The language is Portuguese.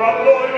quando